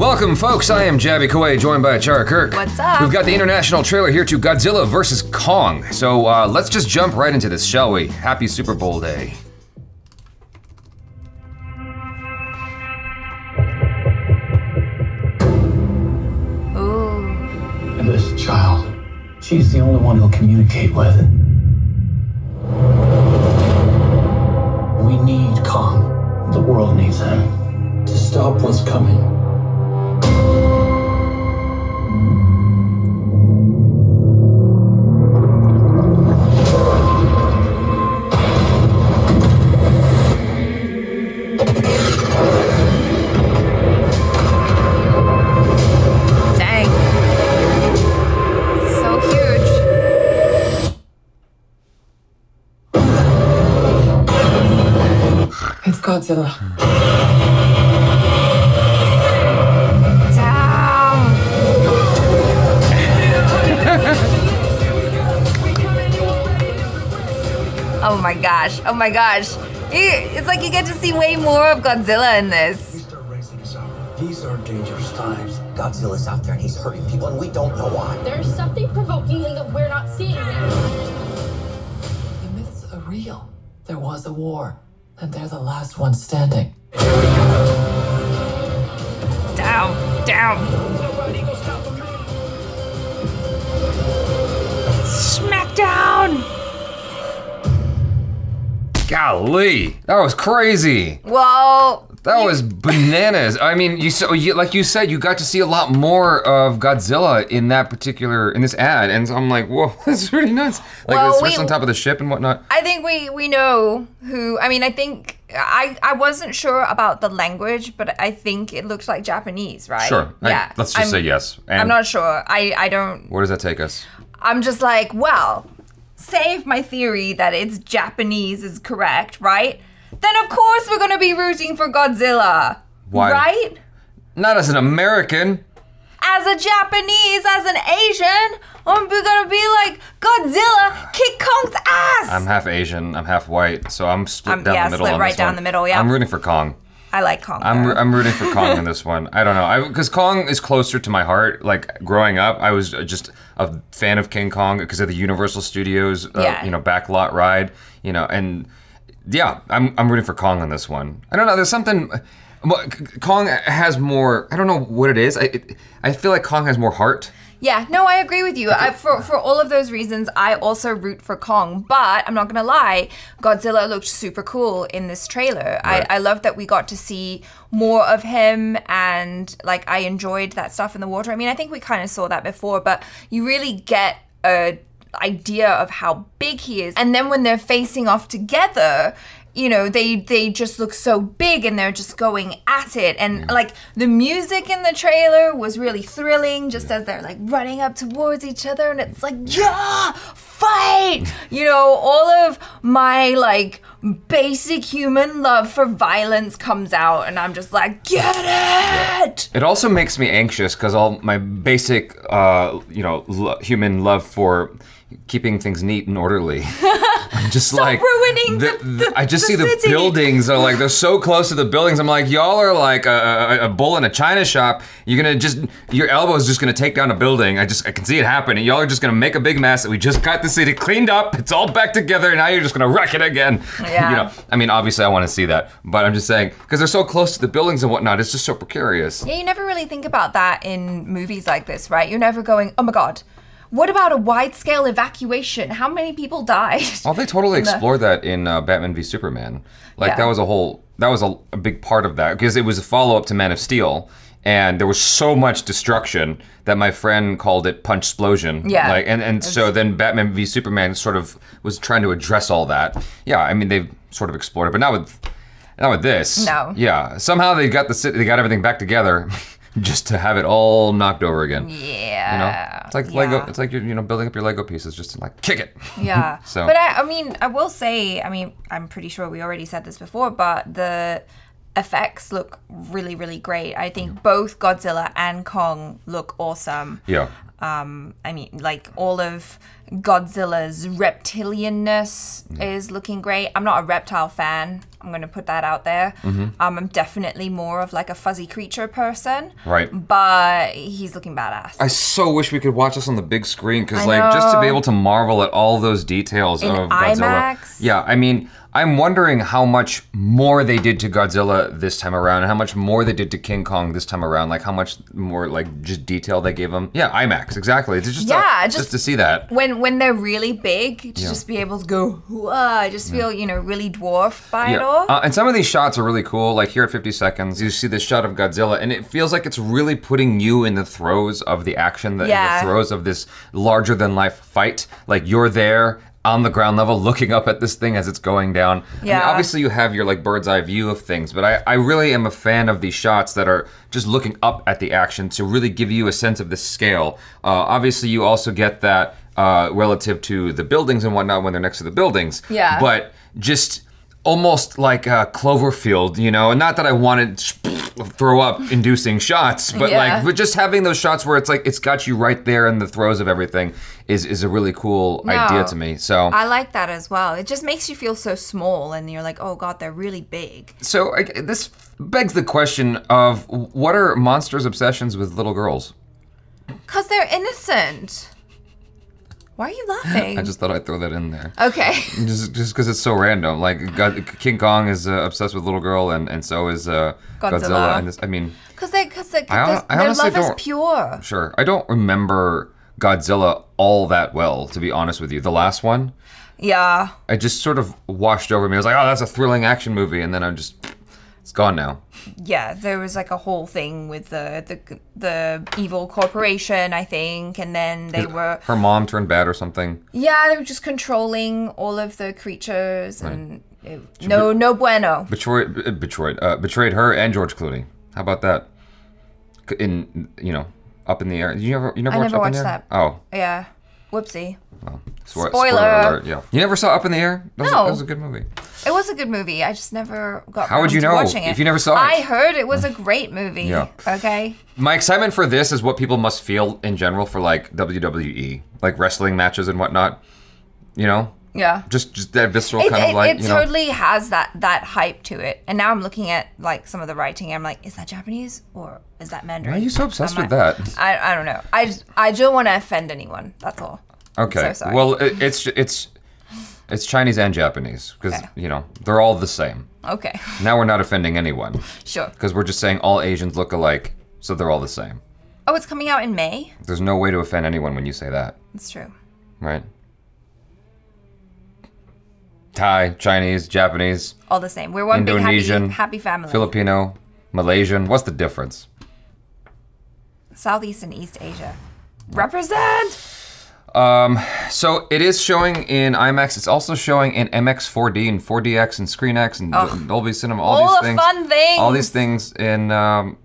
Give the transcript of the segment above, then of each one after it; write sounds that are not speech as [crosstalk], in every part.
Welcome, folks. I am Jaby Koay, joined by Achara Kirk. What's up? We've got the international trailer here to Godzilla vs. Kong. So uh, let's just jump right into this, shall we? Happy Super Bowl day. Ooh. And this child, she's the only one he'll communicate with. We need Kong. The world needs him to stop what's coming. It's Godzilla. Damn. oh my gosh. Oh my gosh. It's like you get to see way more of Godzilla in this. Start raising us up. These are dangerous times. Godzilla's out there and he's hurting people, and we don't know why. There's something provoking him that we're not seeing. The myths are real. There was a war, and they're the last ones standing. Down. Down. Smackdown. Golly, that was crazy. Well, That was bananas. I mean, you so you, like you said, you got to see a lot more of Godzilla in that particular in this ad, and so I'm like, whoa, [laughs] that's really nuts. Like Well, we- on top of the ship and whatnot. I think we we know who. I mean, I think I I wasn't sure about the language, but I think it looks like Japanese, right? Sure. I- Yeah. let's just I'm- say yes. And I'm not sure. I I don't. Where does that take us? I'm just like, well, save my theory that it's Japanese is correct, right? Then of course we're gonna be rooting for Godzilla. Why? Right? Not as an American. As a Japanese, as an Asian, I'm gonna be like Godzilla, kick Kong's ass. I'm half Asian. I'm half white, so I'm split Um, down yeah, the middle. Yeah, split right down one. the middle, yeah. I'm rooting for Kong. I like Kong. I'm. I'm rooting for [laughs] Kong in this one. I don't know, because Kong is closer to my heart. Like growing up, I was just a fan of King Kong because of the Universal Studios, uh, Yeah. you know, backlot ride. You know, and yeah, I'm I'm rooting for Kong on this one. I don't know. There's something. well, Kong has more. I don't know what it is. I it, I feel like Kong has more heart. Yeah, no, I agree with you. I, for for all of those reasons, I also root for Kong. But I'm not gonna lie, Godzilla looked super cool in this trailer. Right. I, I love that we got to see more of him, and like I enjoyed that stuff in the water. I mean, I think we kind of saw that before, but you really get a idea of how big he is. And then when they're facing off together, you know, they they just look so big and they're just going at it. And like the music in the trailer was really thrilling just as they're like running up towards each other and it's like, yeah, fight. [laughs] You know, all of my like basic human love for violence comes out and I'm just like, get it. It also makes me anxious because all my basic, uh, you know, lo- human love for keeping things neat and orderly. [laughs] I'm just like ruining the- the- I just the see the city. buildings are like they're so close to the buildings. I'm like, y'all are like a, a, a bull in a china shop. You're gonna just your elbow is just gonna take down a building. I just I can see it happening. Y'all are just gonna make a big mess. We just got the city cleaned up. It's all back together. And now you're just gonna wreck it again. [laughs] Yeah. you know, I mean, obviously I want to see that, but I'm just saying because they're so close to the buildings and whatnot. It's just so precarious. Yeah, you never really think about that in movies like this, right? You're never going, oh my god, what about a wide scale evacuation? How many people died? [laughs] Oh, they totally the- explored that in uh, Batman v Superman. Like Yeah. that was a whole that was a, a big part of that because it was a follow up to Man of Steel, and there was so much destruction that my friend called it punch explosion. Yeah. Like and and so then Batman v Superman sort of was trying to address all that. Yeah, I mean they've sort of explored it, but not with not with this. No. Yeah. Somehow they got the city, they got everything back together. [laughs] Just to have it all knocked over again. yeah. You know, it's like yeah. Lego. It's like you're, you know, building up your Lego pieces. Just to like kick it. [laughs] Yeah. So- But I, I mean, I will say, I mean, I'm pretty sure we already said this before, but the effects look really, really great. I think both Godzilla and Kong look awesome. Yeah. Um, I mean, like all of Godzilla's reptilianness is looking great. I'm not a reptile fan. I'm going to put that out there. Mm-hmm. Um, I'm definitely more of like a fuzzy creature person. Right. But he's looking badass. I so wish we could watch this on the big screen because, like, just to be able to marvel at all those details In of Godzilla. IMAX? Yeah, I mean, I'm wondering how much more they did to Godzilla this time around, and how much more they did to King Kong this time around. Like, how much more, like, just detail they gave them. Yeah, IMAX, exactly. It's just Yeah, uh, just- just to see that. when when they're really big, to Yeah. just be able to go, Whoa, I just feel you know really dwarfed by it all. Uh, and some of these shots are really cool. Like here at 50 seconds, you see this shot of Godzilla, and it feels like it's really putting you in the throes of the action, the, Yeah. the throes of this larger than life fight. Like you're there on the ground level looking up at this thing as it's going down. I mean, Yeah. obviously, you have your like bird's eye view of things, but I, I really am a fan of these shots that are just looking up at the action to really give you a sense of the scale. Uh, obviously, you also get that uh, relative to the buildings and whatnot when they're next to the buildings. Yeah. But just almost like uh, Cloverfield, you know, and not that I wanted to throw up inducing shots, but Yeah. like, but just having those shots where it's like it's got you right there in the throes of everything is is a really cool idea to me. So, I like that as well. It just makes you feel so small, and you're like, oh god, they're really big. so I, this begs the question of what are monsters' obsessions with little girls? Cause they're innocent. Why are you [laughs] laughing? I just thought I'd throw that in there. okay. [laughs] Just just because it's so random. Like God, King Kong is uh, obsessed with little girl, and, and so is uh, Godzilla. Godzilla. And this, I mean, Cause they, cause they, I I their love is pure. Sure. I don't remember Godzilla all that well, to be honest with you. The last one, Yeah. I just sort of washed over me. I was like, oh, that's a thrilling action movie. And then I'm just, it's gone now. yeah, there was like a whole thing with the the the evil corporation, I think, and then they were Her mom turned bad or something. yeah, they were just controlling all of the creatures and it, no no bueno. Betrayed, uh, betrayed, uh, betrayed her and George Clooney. How about that? In, you know, Up in the Air. You never, you never I watched never Up in the watched that. Oh, Yeah, whoopsie. Oh, spo- Spoiler. alert, yeah. You never saw Up in the Air? That was, a, No. that was a good movie. It was a good movie. I just never got. How would you to know watching if you never saw it? I heard it was a great movie. Yeah. Okay. My excitement for this is what people must feel in general for like WWE, like wrestling matches and whatnot. You know, Yeah. just just that visceral It, kind it, of like it you know. totally has that that hype to it. And now I'm looking at like some of the writing. I'm like, is that Japanese or is that Mandarin? Why are you so obsessed I'm with like- that? I, I don't know. I just, I don't want to offend anyone. That's all. Okay, so well it, it's it's it's Chinese and Japanese because Okay. you know they're all the same. Okay. Now we're not offending anyone Sure. because we're just saying all Asians look alike, so they're all the same. Oh, it's coming out in May. There's no way to offend anyone when you say that, That's true. right? Thai, Chinese, Japanese, All the same. We're one big happy, happy family. Filipino, Malaysian. What's the difference? Southeast and East Asia. Represent. Um, So it is showing in IMAX. It's also showing in MX4D and 4DX and ScreenX and Dolby Cinema. All, All these the things. fun things. All these things in. Um,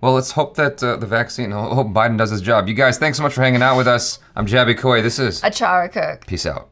well, let's hope that uh, the vaccine. I hope Biden does his job. You guys, thanks so much for hanging out with us. I'm Jaby Koay. This is Achara Kirk. peace out.